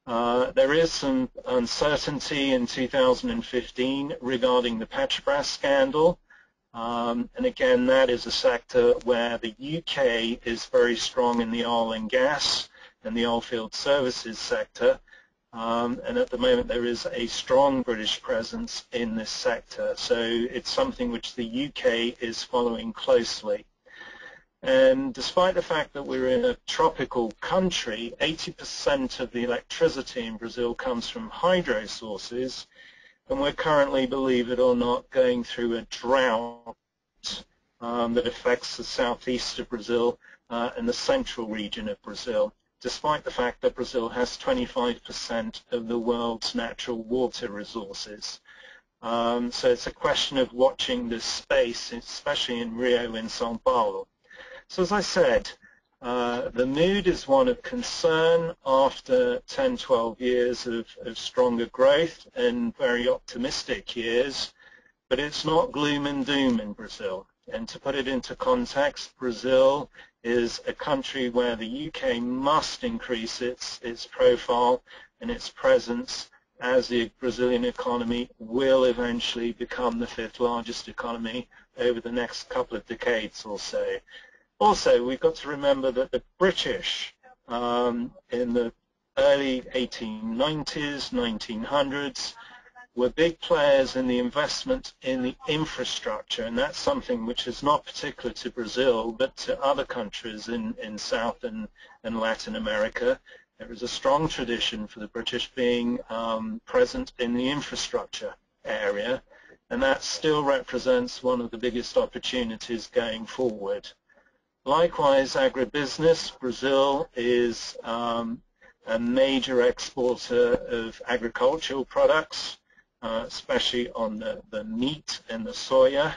Uh, there is some uncertainty in 2015 regarding the Petrobras scandal. Um, and again, that is a sector where the UK is very strong in the oil and gas and the oilfield services sector. Um, and at the moment there is a strong British presence in this sector. So it's something which the UK is following closely. And despite the fact that we're in a tropical country, 80% of the electricity in Brazil comes from hydro sources, and we're currently, believe it or not, going through a drought um, that affects the southeast of Brazil uh, and the central region of Brazil despite the fact that Brazil has 25% of the world's natural water resources. Um, so it's a question of watching this space, especially in Rio and Sao Paulo. So as I said, uh, the mood is one of concern after 10, 12 years of, of stronger growth and very optimistic years, but it's not gloom and doom in Brazil. And to put it into context, Brazil is a country where the UK must increase its, its profile and its presence as the Brazilian economy will eventually become the fifth largest economy over the next couple of decades or so. Also, we've got to remember that the British um, in the early 1890s, 1900s, were big players in the investment in the infrastructure, and that's something which is not particular to Brazil, but to other countries in, in South and, and Latin America. There is a strong tradition for the British being um, present in the infrastructure area, and that still represents one of the biggest opportunities going forward. Likewise, agribusiness, Brazil is um, a major exporter of agricultural products, uh, especially on the, the meat and the soya,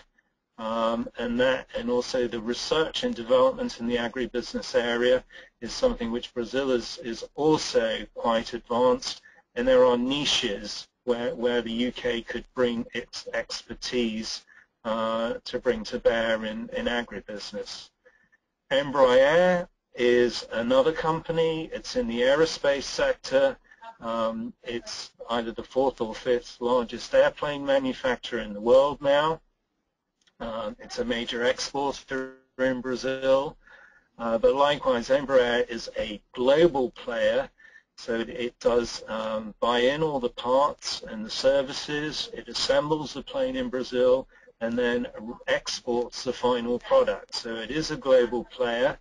um, and that, and also the research and development in the agribusiness area is something which Brazil is, is also quite advanced, and there are niches where, where the UK could bring its expertise uh, to bring to bear in, in agribusiness. Embraer is another company. It's in the aerospace sector. Um, it's either the fourth or fifth largest airplane manufacturer in the world now. Um, it's a major exporter in Brazil. Uh, but likewise, Embraer is a global player, so it does um, buy in all the parts and the services. It assembles the plane in Brazil and then exports the final product. So it is a global player.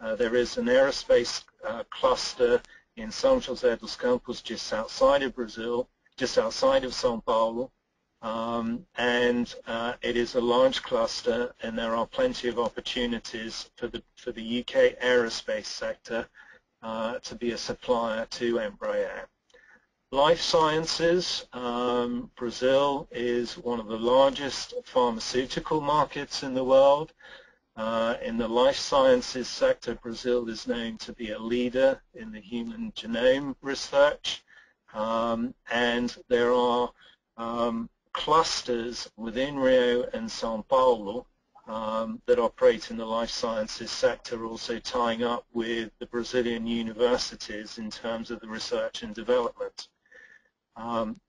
Uh, there is an aerospace uh, cluster in São José dos Campos, just outside of Brazil, just outside of São Paulo. Um, and uh, it is a large cluster, and there are plenty of opportunities for the for the UK aerospace sector uh, to be a supplier to Embraer. Life sciences, um, Brazil is one of the largest pharmaceutical markets in the world. Uh, in the life sciences sector, Brazil is known to be a leader in the human genome research, um, and there are um, clusters within Rio and Sao Paulo um, that operate in the life sciences sector, also tying up with the Brazilian universities in terms of the research and development. Um,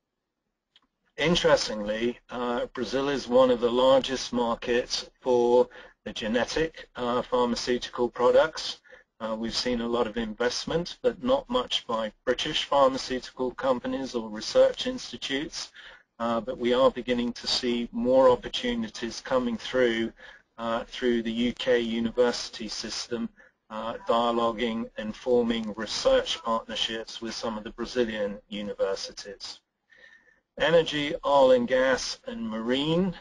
interestingly, uh, Brazil is one of the largest markets for the genetic uh, pharmaceutical products. Uh, we've seen a lot of investment, but not much by British pharmaceutical companies or research institutes. Uh, but we are beginning to see more opportunities coming through uh, through the UK university system, uh, dialoguing and forming research partnerships with some of the Brazilian universities. Energy, oil and gas, and marine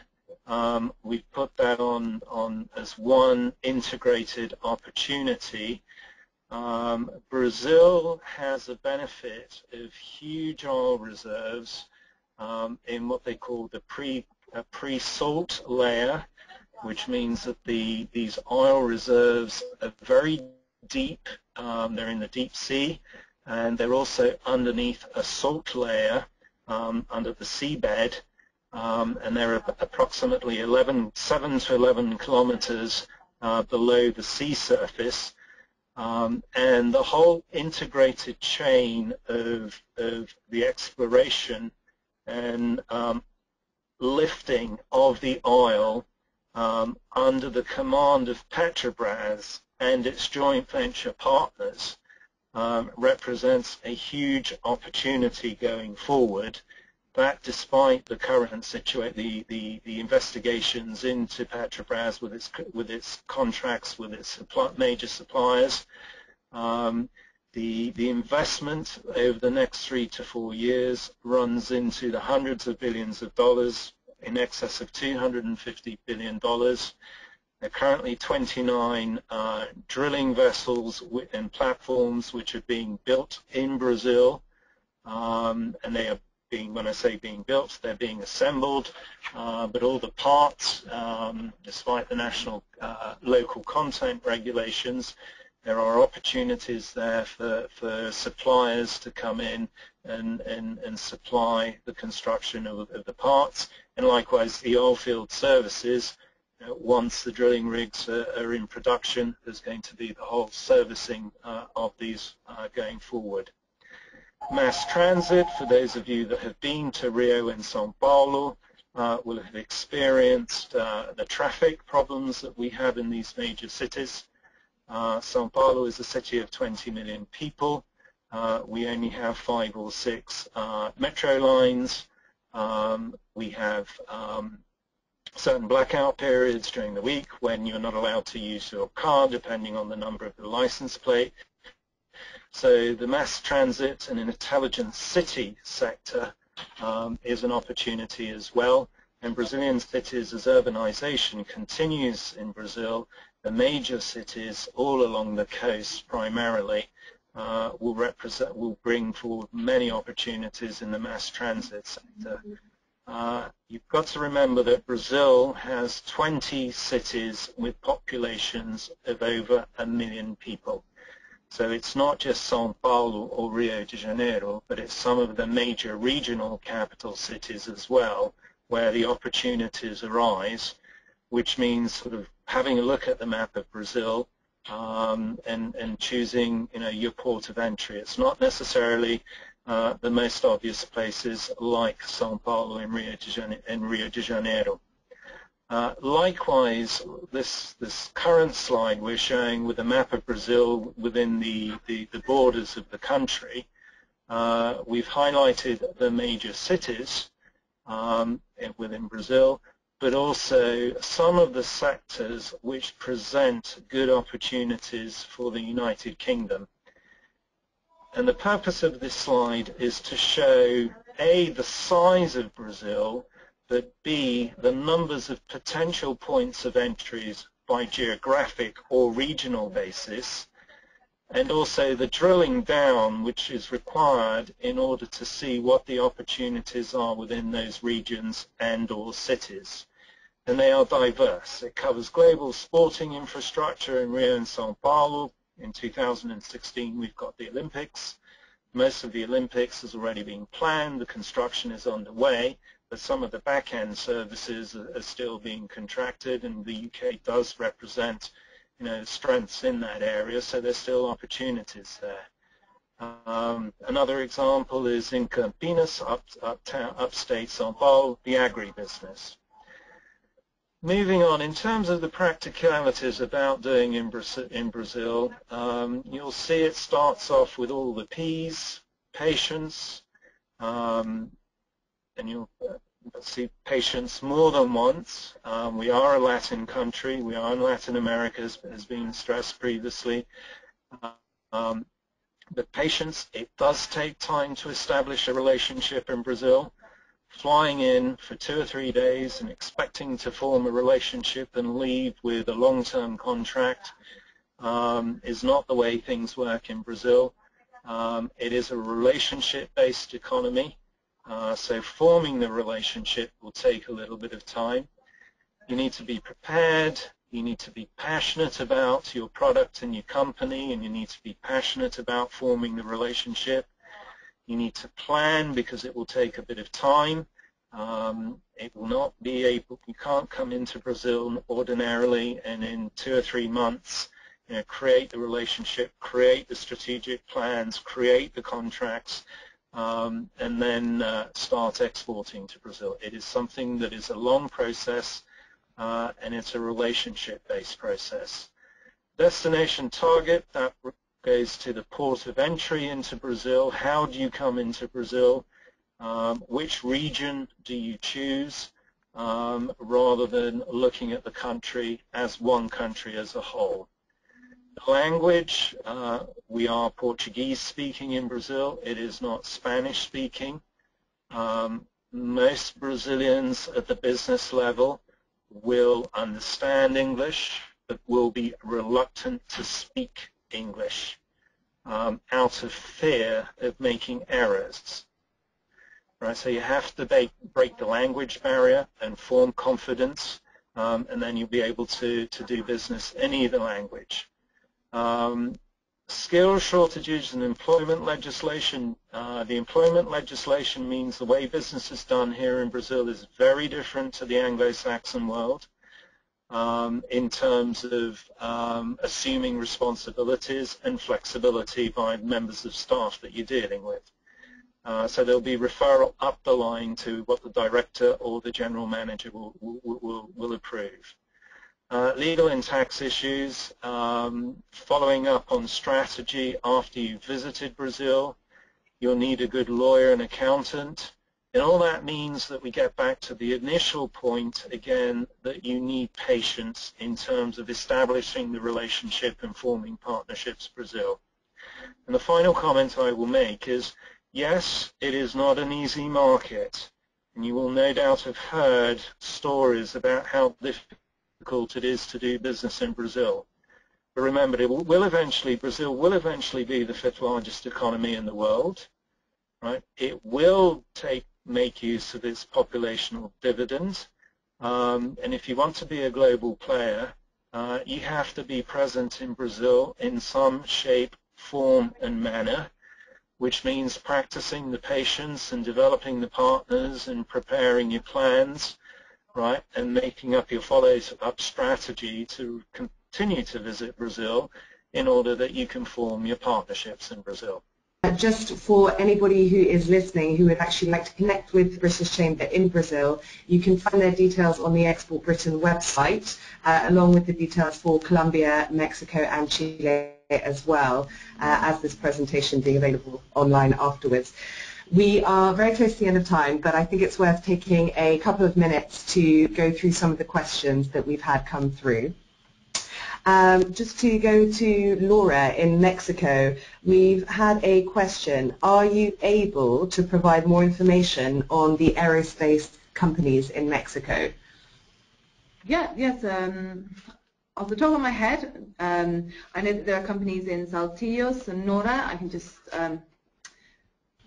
um, we've put that on, on as one integrated opportunity. Um, Brazil has a benefit of huge oil reserves um, in what they call the pre, uh, pre-salt layer, which means that the, these oil reserves are very deep. Um, they're in the deep sea, and they're also underneath a salt layer um, under the seabed um, and they're approximately 11, 7 to 11 kilometers uh, below the sea surface. Um, and the whole integrated chain of, of the exploration and um, lifting of the oil um, under the command of Petrobras and its joint venture partners um, represents a huge opportunity going forward. That despite the current situation, the, the, the, investigations into Petrobras with its, with its contracts with its supply, major suppliers, um, the, the investment over the next three to four years runs into the hundreds of billions of dollars, in excess of $250 billion. There are currently 29 uh, drilling vessels and platforms which are being built in Brazil, um, and they are being, when I say being built, they're being assembled, uh, but all the parts, um, despite the national uh, local content regulations, there are opportunities there for, for suppliers to come in and, and, and supply the construction of, of the parts, and likewise the oilfield services, you know, once the drilling rigs are, are, in production, there's going to be the whole servicing uh, of these uh, going forward mass transit, for those of you that have been to Rio and Sao Paulo, uh, will have experienced uh, the traffic problems that we have in these major cities. Uh, Sao Paulo is a city of 20 million people. Uh, we only have five or six uh, metro lines. Um, we have um, certain blackout periods during the week when you're not allowed to use your car depending on the number of the license plate. So the mass transit and an intelligent city sector um, is an opportunity as well. And Brazilian cities, as urbanization continues in Brazil, the major cities all along the coast primarily uh, will represent, will bring forward many opportunities in the mass transit sector. Uh, you've got to remember that Brazil has 20 cities with populations of over a million people. So it's not just Sao Paulo or Rio de Janeiro, but it's some of the major regional capital cities as well, where the opportunities arise, which means sort of having a look at the map of Brazil um, and, and choosing you know, your port of entry. It's not necessarily uh, the most obvious places like Sao Paulo and Rio de Janeiro. Rio de Janeiro. Uh, likewise, this, this current slide we're showing with a map of Brazil within the, the, the borders of the country, uh, we've highlighted the major cities um, within Brazil, but also some of the sectors which present good opportunities for the United Kingdom. And the purpose of this slide is to show, A, the size of Brazil, but B, the numbers of potential points of entries by geographic or regional basis, and also the drilling down which is required in order to see what the opportunities are within those regions and or cities. And they are diverse. It covers global sporting infrastructure in Rio and Sao Paulo. In 2016 we've got the Olympics. Most of the Olympics has already been planned. The construction is underway but some of the back-end services are, still being contracted, and the UK does represent, you know, strengths in that area, so there's still opportunities there. Um, another example is in Campinas, up, uptown, upstate São Paulo, the agribusiness. Moving on, in terms of the practicalities about doing in, Brazil, in Brazil um, you'll see it starts off with all the P's, patience, um, and you'll see patience more than once. Um, we are a Latin country. We are in Latin America, as has been stressed previously. Um, but patience, it does take time to establish a relationship in Brazil. Flying in for two or three days and expecting to form a relationship and leave with a long-term contract um, is not the way things work in Brazil. Um, it is a relationship-based economy. Uh, so forming the relationship will take a little bit of time. You need to be prepared. You need to be passionate about your product and your company, and you need to be passionate about forming the relationship. You need to plan because it will take a bit of time. Um, it will not be able, you can't come into Brazil ordinarily and in two or three months you know, create the relationship, create the strategic plans, create the contracts, um, and then uh, start exporting to Brazil. It is something that is a long process, uh, and it's a relationship-based process. Destination target, that goes to the port of entry into Brazil. How do you come into Brazil? Um, which region do you choose? Um, rather than looking at the country as one country as a whole language, uh, we are Portuguese speaking in Brazil. It is not Spanish speaking. Um, most Brazilians at the business level will understand English, but will be reluctant to speak English um, out of fear of making errors. Right, so you have to break, break the language barrier and form confidence, um, and then you'll be able to, to do business in either language. Um, skill shortages and employment legislation. Uh, the employment legislation means the way business is done here in Brazil is very different to the Anglo-Saxon world um, in terms of um, assuming responsibilities and flexibility by members of staff that you're dealing with. Uh, so there'll be referral up the line to what the director or the general manager will, will, will, will approve. Uh, legal and tax issues, um, following up on strategy after you've visited Brazil. You'll need a good lawyer and accountant. And all that means that we get back to the initial point again that you need patience in terms of establishing the relationship and forming partnerships Brazil. And the final comment I will make is, yes, it is not an easy market. And you will no doubt have heard stories about how difficult it is to do business in Brazil. But remember, it will eventually, Brazil will eventually be the fifth largest economy in the world. Right? It will take make use of its populational dividends. Um, and if you want to be a global player, uh, you have to be present in Brazil in some shape, form, and manner, which means practicing the patience and developing the partners and preparing your plans right, and making up your follow-up strategy to continue to visit Brazil in order that you can form your partnerships in Brazil. Uh, just for anybody who is listening who would actually like to connect with the British Chamber in Brazil, you can find their details on the Export Britain website, uh, along with the details for Colombia, Mexico and Chile as well, uh, as this presentation being available online afterwards. We are very close to the end of time, but I think it's worth taking a couple of minutes to go through some of the questions that we've had come through. Um, just to go to Laura in Mexico, we've had a question. Are you able to provide more information on the aerospace companies in Mexico? Yeah, yes. Um, off the top of my head, um, I know that there are companies in Saltillo, Sonora. I can just um,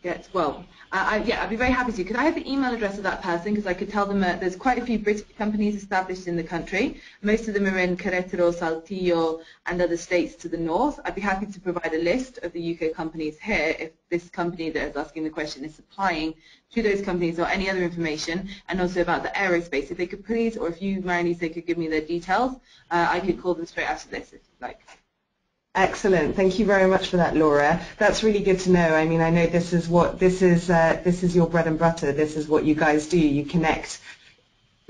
get, well, uh, I, yeah, I'd be very happy to. Could I have the email address of that person? Because I could tell them uh, there's quite a few British companies established in the country. Most of them are in Querétaro, Saltillo, and other states to the north. I'd be happy to provide a list of the UK companies here if this company that is asking the question is supplying to those companies or any other information, and also about the aerospace. If they could please, or if you, Marilise, they could give me their details, uh, I could call them straight after this if you'd like. Excellent. Thank you very much for that, Laura. That's really good to know. I mean, I know this is what this is. Uh, this is your bread and butter. This is what you guys do. You connect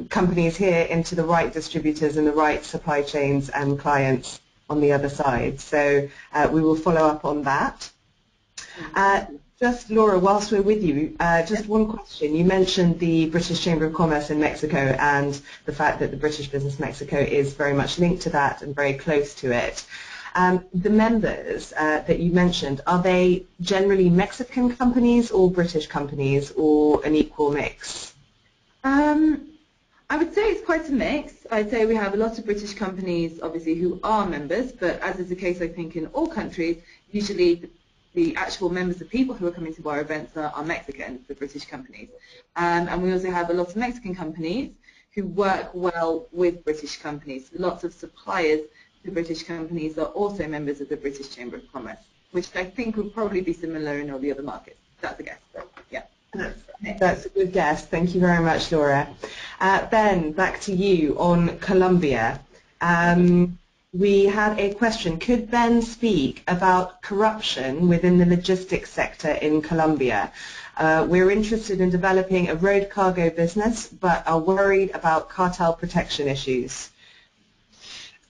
companies here into the right distributors and the right supply chains and clients on the other side. So uh, we will follow up on that. Uh, just Laura, whilst we're with you, uh, just one question. You mentioned the British Chamber of Commerce in Mexico and the fact that the British Business Mexico is very much linked to that and very close to it. Um, the members uh, that you mentioned, are they generally Mexican companies or British companies or an equal mix? Um, I would say it's quite a mix. I'd say we have a lot of British companies, obviously, who are members, but as is the case, I think, in all countries, usually the, actual members of people who are coming to our events are, are Mexican, the British companies. Um, and we also have a lot of Mexican companies who work well with British companies, lots of suppliers British companies are also members of the British Chamber of Commerce, which I think would probably be similar in all the other markets. That's a guess, but yeah. That's, a good guess. Thank you very much, Laura. Uh, ben, back to you on Colombia. Um, we had a question. Could Ben speak about corruption within the logistics sector in Colombia? Uh, we're interested in developing a road cargo business, but are worried about cartel protection issues.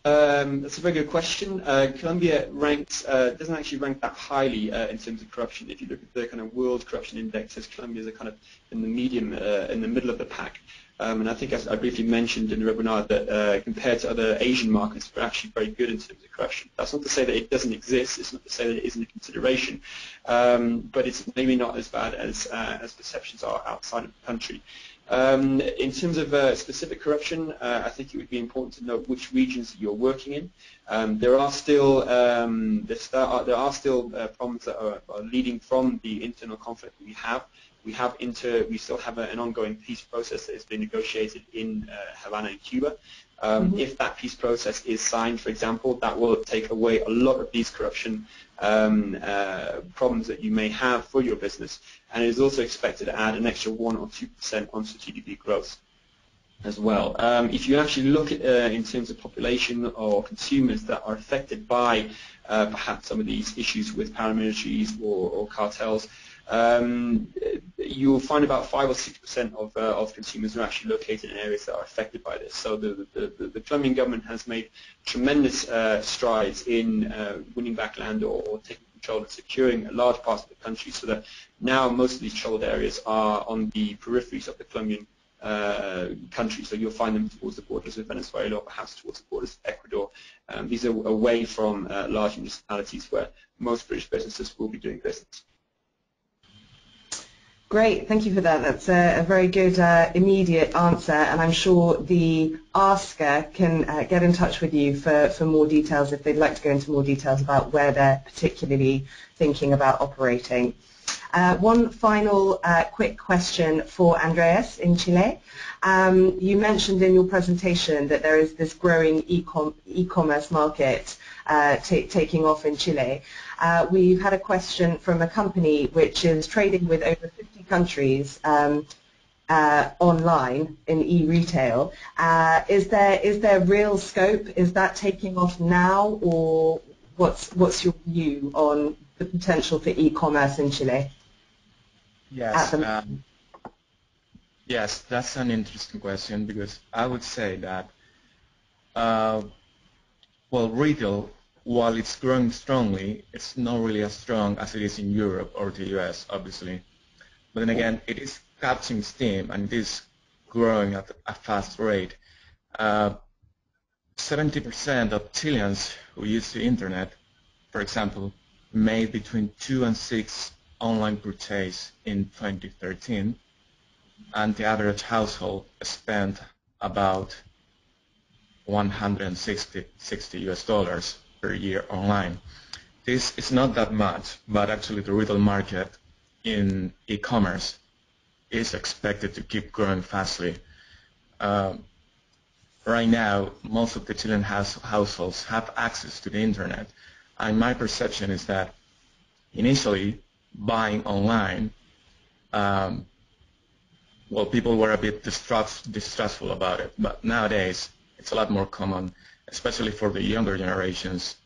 Um, that's a very good question. Uh, Colombia ranks uh, doesn't actually rank that highly uh, in terms of corruption. If you look at the kind of world corruption indexes, Colombia is kind of in the medium, uh, in the middle of the pack. Um, and I think as I briefly mentioned in the webinar that uh, compared to other Asian markets, we're actually very good in terms of corruption. That's not to say that it doesn't exist. It's not to say that it isn't a consideration, um, but it's maybe not as bad as uh, as perceptions are outside of the country. Um, in terms of uh, specific corruption, uh, I think it would be important to note which regions you're working in. Um, there are still um, there, are, there are still uh, problems that are, are, leading from the internal conflict that we have. We have inter, we still have a, an ongoing peace process that has been negotiated in uh, Havana in Cuba. Um, mm -hmm. If that peace process is signed, for example, that will take away a lot of these corruption um, uh, problems that you may have for your business, and it is also expected to add an extra one or two percent onto GDP growth as well. Um, if you actually look at uh, in terms of population or consumers that are affected by uh, perhaps some of these issues with paramilitaries or, or cartels, um, you'll find about 5 or 6% of, uh, of consumers are actually located in areas that are affected by this. So the, the, the, the Colombian government has made tremendous uh, strides in uh, winning back land or, or, taking control and securing a large part of the country so that now most of these troubled areas are on the peripheries of the Colombian uh, country. So you'll find them towards the borders of Venezuela or perhaps towards the borders of Ecuador. Um, these are away from uh, large municipalities where most British businesses will be doing business. Great, thank you for that. That's a, a very good uh, immediate answer, and I'm sure the asker can uh, get in touch with you for, for more details if they'd like to go into more details about where they're particularly thinking about operating. Uh, one final uh, quick question for Andreas in Chile. Um, you mentioned in your presentation that there is this growing e-commerce market uh, taking off in Chile. Uh, we've had a question from a company which is trading with over 50 countries um, uh, online in e-retail. Uh, is there is there real scope? Is that taking off now, or what's what's your view on the potential for e-commerce in Chile? Yes. Um, yes, that's an interesting question because I would say that uh, well, retail while it's growing strongly, it's not really as strong as it is in Europe or the US, obviously. But then again, it is catching steam and it is growing at a fast rate. 70% uh, of Chileans who use the internet, for example, made between two and six online purchases in 2013, and the average household spent about 160 60 US dollars per year online. This is not that much, but actually the retail market in e-commerce is expected to keep growing fastly. Uh, right now, most of the Chilean house, households have access to the internet, and my perception is that initially buying online, um, well, people were a bit distrust, distrustful about it, but nowadays it's a lot more common especially for the younger generations,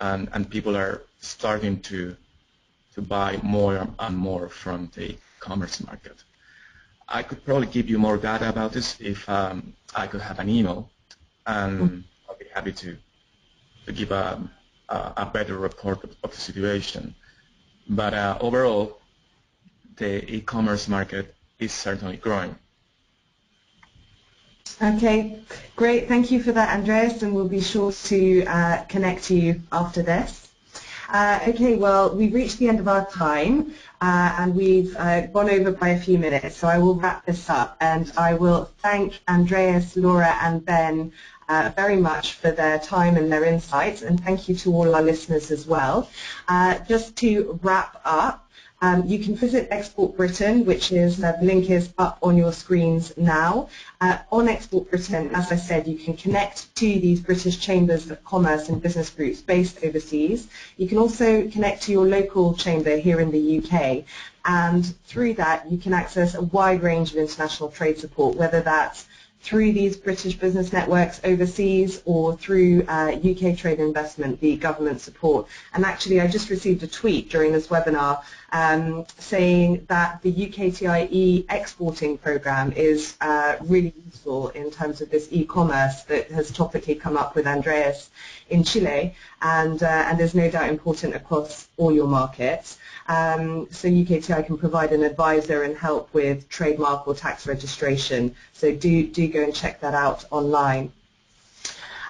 and, and people are starting to to buy more and more from the commerce market. I could probably give you more data about this if um, I could have an email, and I'll be happy to to give a, a, a better report of, of, the situation. But uh, overall, the e-commerce market is certainly growing. Okay, great. Thank you for that, Andreas, and we'll be sure to uh, connect to you after this. Uh, okay, well, we've reached the end of our time, uh, and we've uh, gone over by a few minutes, so I will wrap this up, and I will thank Andreas, Laura, and Ben uh, very much for their time and their insights, and thank you to all our listeners as well. Uh, just to wrap up, um, you can visit Export Britain, which is, uh, the link is up on your screens now. Uh, on Export Britain, as I said, you can connect to these British Chambers of Commerce and business groups based overseas. You can also connect to your local chamber here in the UK. And through that, you can access a wide range of international trade support, whether that's through these British business networks overseas or through uh, UK Trade Investment, the government support. And actually I just received a tweet during this webinar um, saying that the UKTI e-exporting program is uh, really useful in terms of this e-commerce that has topically come up with Andreas in Chile and, uh, and is no doubt important across all your markets. Um, so UKTI can provide an advisor and help with trademark or tax registration. So do, do go and check that out online.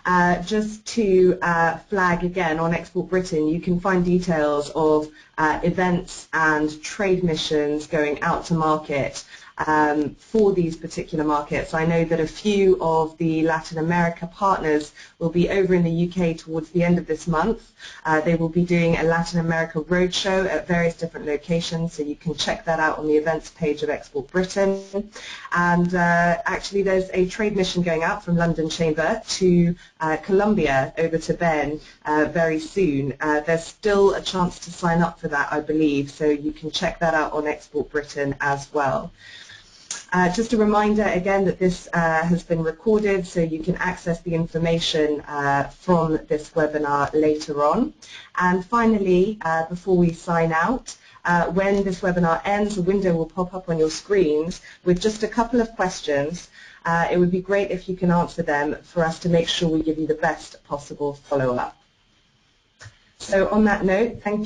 Uh, just to uh, flag again on Export Britain, you can find details of uh, events and trade missions going out to market um, for these particular markets. I know that a few of the Latin America partners will be over in the UK towards the end of this month. Uh, they will be doing a Latin America roadshow at various different locations, so you can check that out on the events page of Export Britain. And uh, actually there's a trade mission going out from London Chamber to uh, Colombia over to Ben uh, very soon. Uh, there's still a chance to sign up for that, I believe, so you can check that out on Export Britain as well. Uh, just a reminder again that this uh, has been recorded so you can access the information uh, from this webinar later on. And finally, uh, before we sign out, uh, when this webinar ends, a window will pop up on your screens with just a couple of questions. Uh, it would be great if you can answer them for us to make sure we give you the best possible follow-up. So on that note, thank you.